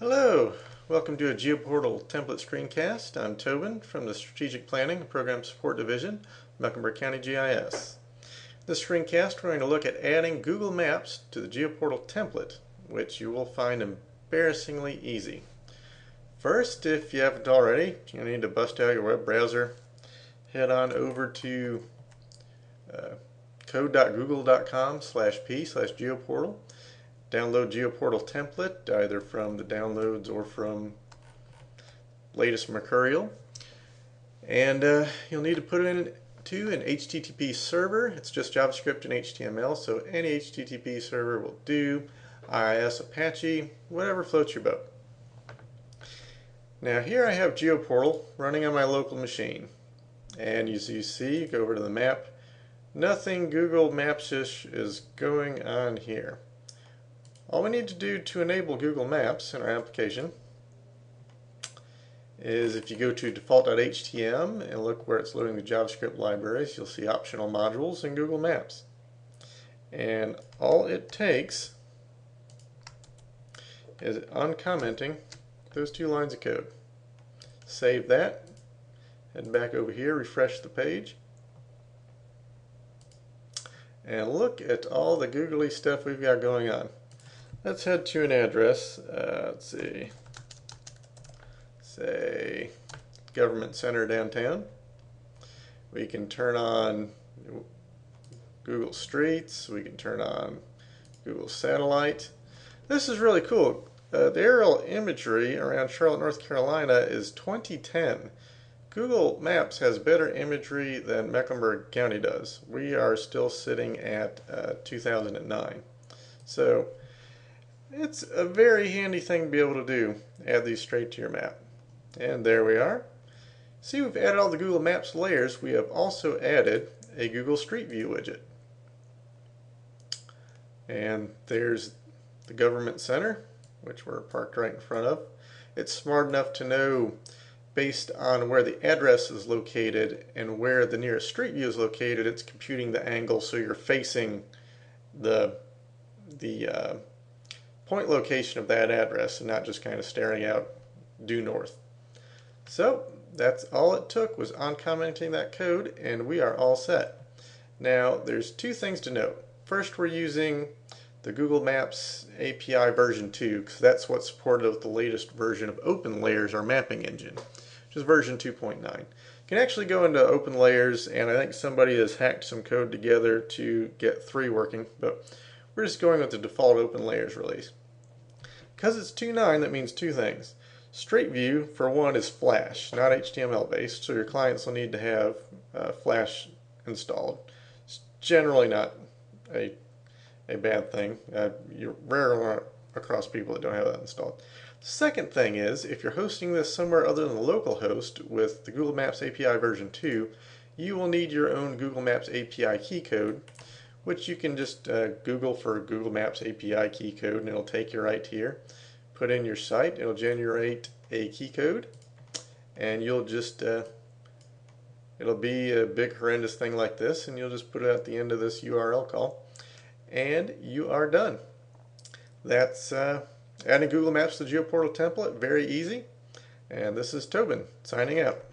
Hello, welcome to a GeoPortal template screencast. I'm Tobin from the Strategic Planning Program Support Division, Mecklenburg County GIS. This screencast we're going to look at adding Google Maps to the GeoPortal template, which you will find embarrassingly easy. First, if you haven't already, you need to bust out your web browser, head on over to uh, code.google.com slash p slash geoportal download GeoPortal template either from the downloads or from latest Mercurial. And uh, you'll need to put it into an HTTP server. It's just JavaScript and HTML, so any HTTP server will do. IIS, Apache, whatever floats your boat. Now here I have GeoPortal running on my local machine. And as you see, you go over to the map. Nothing Google Maps-ish is going on here. All we need to do to enable Google Maps in our application is if you go to default.htm and look where it's loading the JavaScript libraries, you'll see optional modules in Google Maps. And all it takes is uncommenting those two lines of code. Save that, head back over here, refresh the page, and look at all the googly stuff we've got going on. Let's head to an address. Uh, let's see. Say Government Center downtown. We can turn on Google Streets. We can turn on Google Satellite. This is really cool. Uh, the aerial imagery around Charlotte, North Carolina is 2010. Google Maps has better imagery than Mecklenburg County does. We are still sitting at uh, 2009. So it's a very handy thing to be able to do. Add these straight to your map. And there we are. See, we've added all the Google Maps layers. We have also added a Google Street View widget. And there's the Government Center, which we're parked right in front of. It's smart enough to know based on where the address is located and where the nearest street view is located, it's computing the angle so you're facing the the uh, point location of that address and not just kind of staring out due north. So that's all it took was uncommenting that code and we are all set. Now there's two things to note. First we're using the Google Maps API version 2 because that's what's supported with the latest version of OpenLayers, our mapping engine, which is version 2.9. You can actually go into OpenLayers and I think somebody has hacked some code together to get 3 working, but we're just going with the default OpenLayers release. Because it's 2.9, that means two things. Street View, for one, is Flash, not HTML based, so your clients will need to have uh, Flash installed. It's generally not a, a bad thing. Uh, you're rarely across people that don't have that installed. The second thing is, if you're hosting this somewhere other than the local host with the Google Maps API version 2, you will need your own Google Maps API key code which you can just uh, Google for Google Maps API key code and it'll take you right here. Put in your site, it'll generate a key code and you'll just, uh, it'll be a big horrendous thing like this and you'll just put it at the end of this URL call and you are done. That's uh, adding Google Maps to the GeoPortal template, very easy. And this is Tobin signing out.